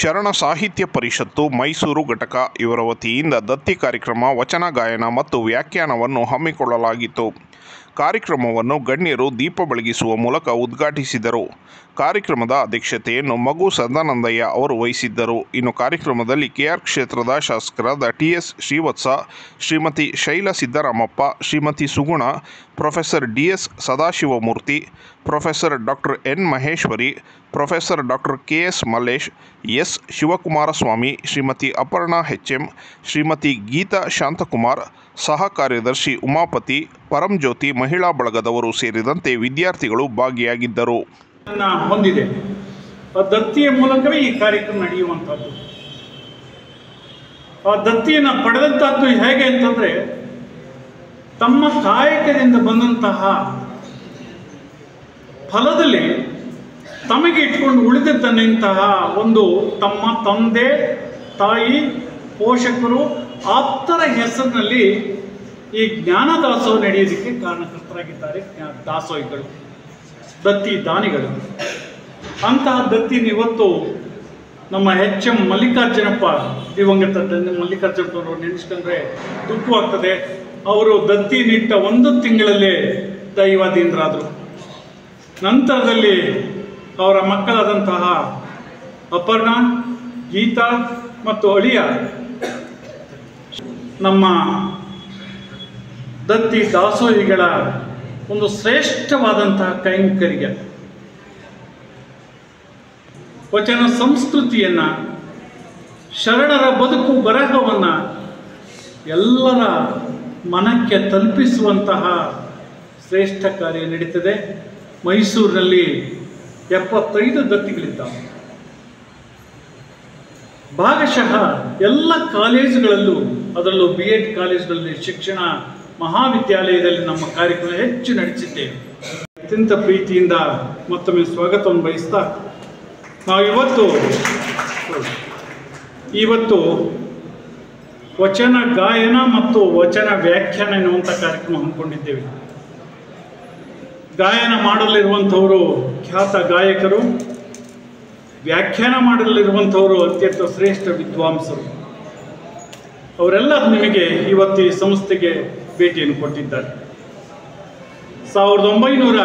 ಶರಣ ಸಾಹಿತ್ಯ ಪರಿಷತ್ತು ಮೈಸೂರು ಘಟಕ ಇವರ ವತಿಯಿಂದ ದತ್ತಿ ಕಾರ್ಯಕ್ರಮ ವಚನ ಗಾಯನ ಮತ್ತು ವ್ಯಾಖ್ಯಾನವನ್ನು ಹಮ್ಮಿಕೊಳ್ಳಲಾಗಿತ್ತು. ಕಾರ್ಯಕ್ರಮವನ್ನು ಗಣ್ಯರು ದೀಪ ಬೆಳಗಿಸುವ ಮೂಲಕ ಉದ್ಘಾಟಿಸಿದರು. ಕಾರ್ಯಕ್ರಮದ ಅಧ್ಯಕ್ಷತೆಯನ್ನು ಮಗು ಸದಾನಂದಯ್ಯ ಅವರು ವಹಿಸಿದ್ದರು. ಇನ್ನು ಕಾರ್ಯಕ್ರಮದಲ್ಲಿ ಕೆಆರ್ ಕ್ಷೇತ್ರದ ಶಾಸಕರಾದ T S Srivatsa, Shrimati Shaila Siddaramappa, Shrimati Suguna, professor D S Sadashivamurthy, professor doctor N. Maheshwari, professor doctor K S Mallesh, S. Shivakumaraswamy, Shrimati Aparna H M Shrimati Geetha Shantakumar ಸಹ ಕಾರ್ಯದರ್ಶಿ ಉಮಾಪತಿ, ಪರಂಜ್ಯೋತಿ ಮಹಿಳಾ ಬಳಗದವರು ಸೇರಿದಂತೆ ವಿದ್ಯಾರ್ಥಿಗಳು ಭಾಗಿಯಾಗಿದ್ದರು. ಹೊಂದಿದೆ. ದತ್ತಿಯ ಮೂಲಕವೇ ಈ ಕಾರ್ಯಕ್ರಮ ನಡೆಯುವಂಥದ್ದು. ಆ ದತ್ತಿಯನ್ನು ಪಡೆದಂಥದ್ದು ಹೇಗೆ ಅಂತಂದರೆ, ತಮ್ಮ ಕಾಯಕದಿಂದ ಬಂದಂತಹ ಫಲದಲ್ಲಿ ತಮಗೆ ಇಟ್ಕೊಂಡು ಉಳಿದದ್ದನ್ನೆಂತಹ ಒಂದು ತಮ್ಮ ತಂದೆ, ತಾಯಿ, ಪೋಷಕರು ಆಪ್ತರ ಹೆಸರಿನಲ್ಲಿ ಈ ಜ್ಞಾನ ದಾಸೋಹ ನಡೆಯೋದಕ್ಕೆ ಕಾರಣಕರ್ತರಾಗಿದ್ದಾರೆ. ದಾಸೋಹಿಗಳು, ದತ್ತಿ ದಾನಿಗಳು. ಅಂತಹ ದತ್ತಿ ಇವತ್ತು ನಮ್ಮ ಎಚ್ ಎಂ ಮಲ್ಲಿಕಾರ್ಜುನಪ್ಪ, ದಿವಂಗತ ಮಲ್ಲಿಕಾರ್ಜುನಪ್ಪ ಮಲ್ಲಿಕಾರ್ಜುನಪ್ಪನವರು ನೆನೆಸ್ಕೊಂಡ್ರೆ ದುಃಖವಾಗ್ತದೆ ಅವರು ದತ್ತಿ ನಿಟ್ಟ ಒಂದು ತಿಂಗಳಲ್ಲೇ ದೈವಾಧೀನರಾದರು. ನಂತರದಲ್ಲಿ ಅವರ ಮಕ್ಕಳಾದಂತಹ ಅಪರ್ಣ, ಗೀತಾ ಮತ್ತು ಅಳಿಯ ನಮ್ಮ ದತ್ತಿ ದಾಸೋಹಿಗಳ ಒಂದು ಶ್ರೇಷ್ಠವಾದಂತಹ ಕೈಂಕರ್ಯ. ವಚನ ಸಂಸ್ಕೃತಿಯನ್ನ, ಶರಣರ ಬದುಕು ಬರಹವನ್ನು ಎಲ್ಲರ ಮನಕ್ಕೆ ತಲುಪಿಸುವಂತಹ ಶ್ರೇಷ್ಠ ಕಾರ್ಯ ನಡೀತದೆ. ಮೈಸೂರಿನಲ್ಲಿ ಎಪ್ಪತ್ತೈದು ದತ್ತಿಗಳಿದ್ದಾವೆ. ಭಾಗಶಃ ಎಲ್ಲ ಕಾಲೇಜುಗಳಲ್ಲೂ ಅದರಲ್ಲೂ ಬಿ ಎಡ್ ಕಾಲೇಜುಗಳಲ್ಲಿ ಶಿಕ್ಷಣ ಮಹಾವಿದ್ಯಾಲಯದಲ್ಲಿ ನಮ್ಮ ಕಾರ್ಯಕ್ರಮ ಹೆಚ್ಚು ನಡೆಸಿದ್ದೇವೆ. ಅತ್ಯಂತ ಪ್ರೀತಿಯಿಂದ ಮತ್ತೊಮ್ಮೆ ಸ್ವಾಗತವನ್ನು ಬಯಸ್ತಾ ನಾವು ಇವತ್ತು ಇವತ್ತು ವಚನ ಗಾಯನ ಮತ್ತು ವಚನ ವ್ಯಾಖ್ಯಾನ ಎನ್ನುವಂಥ ಕಾರ್ಯಕ್ರಮ ಹಮ್ಮಿಕೊಂಡಿದ್ದೇವೆ. ಗಾಯನ ಮಾಡಲಿರುವಂಥವರು ಖ್ಯಾತ ಗಾಯಕರು, ವ್ಯಾಖ್ಯಾನ ಮಾಡಲಿರುವಂಥವರು ಅತ್ಯಂತ ಶ್ರೇಷ್ಠ ವಿದ್ವಾಂಸರು. ಅವರೆಲ್ಲ ನಿಮಗೆ ಇವತ್ತು ಈ ಸಂಸ್ಥೆಗೆ ಭೇಟಿಯನ್ನು ಕೊಟ್ಟಿದ್ದಾರೆ. ಸಾವಿರದ ಒಂಬೈನೂರ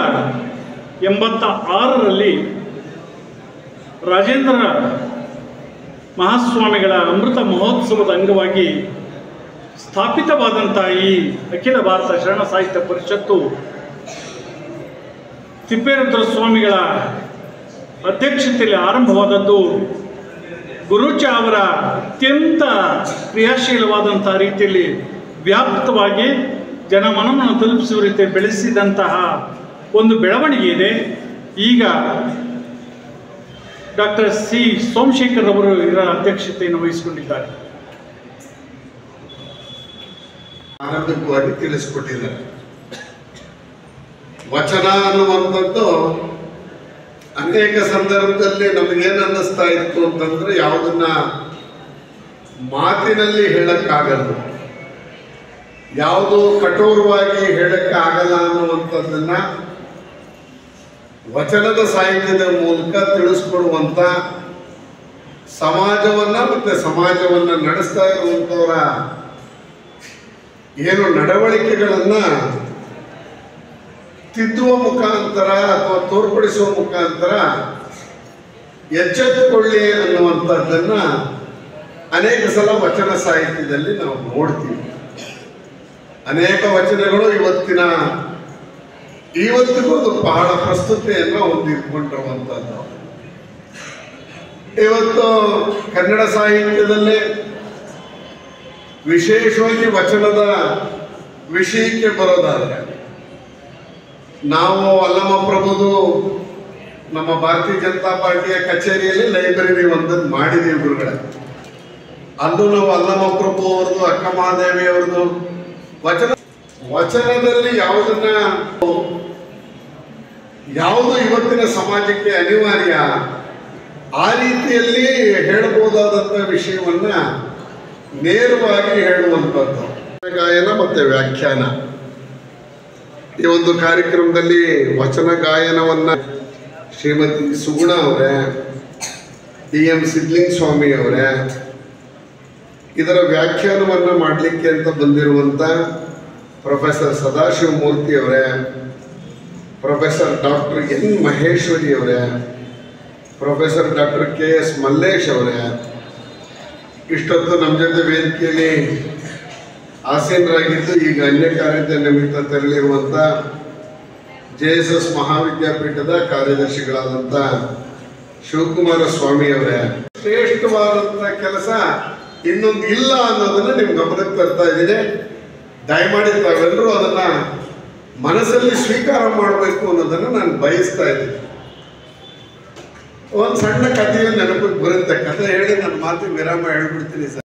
ಎಂಬತ್ತ ಆರರಲ್ಲಿ ರಾಜೇಂದ್ರ ಮಹಾಸ್ವಾಮಿಗಳ ಅಮೃತ ಮಹೋತ್ಸವದ ಅಂಗವಾಗಿ ಸ್ಥಾಪಿತವಾದಂಥ ಈ ಅಖಿಲ ಭಾರತ ಶರಣ ಸಾಹಿತ್ಯ ಪರಿಷತ್ತು ತಿಪ್ಪೇರುದ್ರ ಸ್ವಾಮಿಗಳ ಅಧ್ಯಕ್ಷತೆಯಲ್ಲಿ ಆರಂಭವಾದದ್ದು ಗುರುಚ ಅವರ ಅತ್ಯಂತ ಕ್ರಿಯಾಶೀಲವಾದಂಥ ರೀತಿಯಲ್ಲಿ ವ್ಯಾಪ್ತವಾಗಿ ಜನಮನವನ್ನು ತಲುಪಿಸುವ ರೀತಿ ಬೆಳೆಸಿದಂತಹ ಒಂದು ಬೆಳವಣಿಗೆ ಇದೆ. ಈಗ ಡಾಕ್ಟರ್ ಸಿ ಸೋಮಶೇಖರ್ ಅವರು ಇದರ ಅಧ್ಯಕ್ಷತೆಯನ್ನು ವಹಿಸಿಕೊಂಡಿದ್ದಾರೆ. ಆನಂದಕವಾಗಿ ತಿಳಿಸಿಕೊಟ್ಟಿದ್ದಾರೆ. ವಚನ ಅನ್ನುವಂಥದ್ದು ಅನೇಕ ಸಂದರ್ಭದಲ್ಲಿ ನಮಗೇನು ಅನ್ನಿಸ್ತಾ ಇತ್ತು ಅಂತಂದ್ರೆ ಯಾವುದನ್ನ ಮಾತಿನಲ್ಲಿ ಹೇಳಕ್ಕಾಗಲ್ಲ. ಯಾವುದು ಕಠೋರವಾಗಿ ಹೇಳಕ್ಕೆ ಆಗಲ್ಲ ಅನ್ನುವಂಥದ್ದನ್ನ ವಚನದ ಸಾಹಿತ್ಯದ ಮೂಲಕ ತಿಳಿಸ್ಕೊಡುವಂತ ಸಮಾಜವನ್ನ ಮತ್ತೆ ಸಮಾಜವನ್ನ ನಡೆಸ್ತಾ ಇರುವಂತವರ ಏನು ನಡವಳಿಕೆಗಳನ್ನ ತಿದ್ದುವ ಮುಖಾಂತರ ಅಥವಾ ತೋರ್ಪಡಿಸುವ ಮುಖಾಂತರ ಎಚ್ಚೆತ್ತುಕೊಳ್ಳಿ ಅನ್ನುವಂಥದ್ದನ್ನ ಅನೇಕ ಸಲ ವಚನ ಸಾಹಿತ್ಯದಲ್ಲಿ ನಾವು ನೋಡ್ತೀವಿ. ಅನೇಕ ವಚನಗಳು ಇವತ್ತಿನ, ಇವತ್ತಿಗೂ ಅದು ಬಹಳ ಪ್ರಸ್ತುತೆಯನ್ನು ಹೊಂದಿಕೊಂಡಿರುವಂಥದ್ದು ಇವತ್ತು ಕನ್ನಡ ಸಾಹಿತ್ಯದಲ್ಲೇ ವಿಶೇಷವಾಗಿ ವಚನದ ವಿಷಯಕ್ಕೆ ಬರೋದಾದ್ರೆ ನಾವು ಅಲ್ಲಮ ಪ್ರಭುದು ನಮ್ಮ ಭಾರತೀಯ ಜನತಾ ಪಾರ್ಟಿಯ ಕಚೇರಿಯಲ್ಲಿ ಲೈಬ್ರರಿ ಒಂದನ್ನು ಮಾಡಿದೀವಿ ಗುರುಗಳೇ. ಅಲ್ಲೂ ನಾವು ಅಲ್ಲಮ ಪ್ರಭು ಅವ್ರದ್ದು, ಅಕ್ಕ ಮಹಾದೇವಿ ಅವ್ರದ್ದು ವಚನ ವಚನದಲ್ಲಿ ಯಾವುದನ್ನ ಯಾವುದು ಇವತ್ತಿನ ಸಮಾಜಕ್ಕೆ ಅನಿವಾರ್ಯ, ಆ ರೀತಿಯಲ್ಲಿ ಹೇಳಬಹುದಾದಂಥ ವಿಷಯವನ್ನ ನೇರವಾಗಿ ಹೇಳುವಂಥದ್ದು ಗಾಯನ ಮತ್ತೆ ವ್ಯಾಖ್ಯಾನ. ಈ ಒಂದು ಕಾರ್ಯಕ್ರಮದಲ್ಲಿ ವಚನ ಗಾಯನವನ್ನ ಶ್ರೀಮತಿ ಸುಗುಣ ಅವರೇ, ಡಿ ಎಂ ಸಿದ್ಲಿಂಗ್ ಸ್ವಾಮಿ ಅವರೇ, ಇದರ ವ್ಯಾಖ್ಯಾನವನ್ನು ಮಾಡಲಿಕ್ಕೆ ಅಂತ ಬಂದಿರುವಂಥ ಪ್ರೊಫೆಸರ್ ಸದಾಶಿವ ಮೂರ್ತಿ ಅವರೇ, ಪ್ರೊಫೆಸರ್ ಡಾಕ್ಟರ್ ಎನ್ ಮಹೇಶ್ವರಿ ಅವರೇ, professor doctor K S Mallesh ಅವರೇ, ಇಷ್ಟೊತ್ತು ನಮ್ಮ ಜೊತೆ ವೇದಿಕೆಯಲ್ಲಿ ಆಸೀನರಾಗಿದ್ದು ಈಗ ಅನ್ಯ ಕಾರ್ಯದ ನಿಮಿತ್ತ ತೆರಳಿರುವಂಥ ಜೆ ಎಸ್ ಎಸ್ ಮಹಾವಿದ್ಯಾಪೀಠದ ಕಾರ್ಯದರ್ಶಿಗಳಾದಂಥ ಶಿವಕುಮಾರ ಸ್ವಾಮಿ ಅವರೇ ಶ್ರೇಷ್ಠವಾದಂಥ ಕೆಲಸ ಇನ್ನೊಂದು ಇಲ್ಲ ಅನ್ನೋದನ್ನ ನಿಮ್ ಗಮನಕ್ಕೆ ತರ್ತಾ ಇದ್ದೀನಿ. ದಯಮಾಡಿ ತಾವೆಲ್ಲರೂ ಅದನ್ನ ಮನಸ್ಸಲ್ಲಿ ಸ್ವೀಕಾರ ಮಾಡಬೇಕು ಅನ್ನೋದನ್ನ ನಾನು ಬಯಸ್ತಾ ಇದ್ದೀನಿ. ಒಂದು ಸಣ್ಣ ಕಥೆಯ ನೆನಪಿಗೆ ಬರುತ್ತೆ. ಕಥೆ ಹೇಳಿ ನನ್ನ ಮಾತಿಗೆ ವಿರಾಮ ಹೇಳ್ಬಿಡ್ತೀನಿ ಸರ್.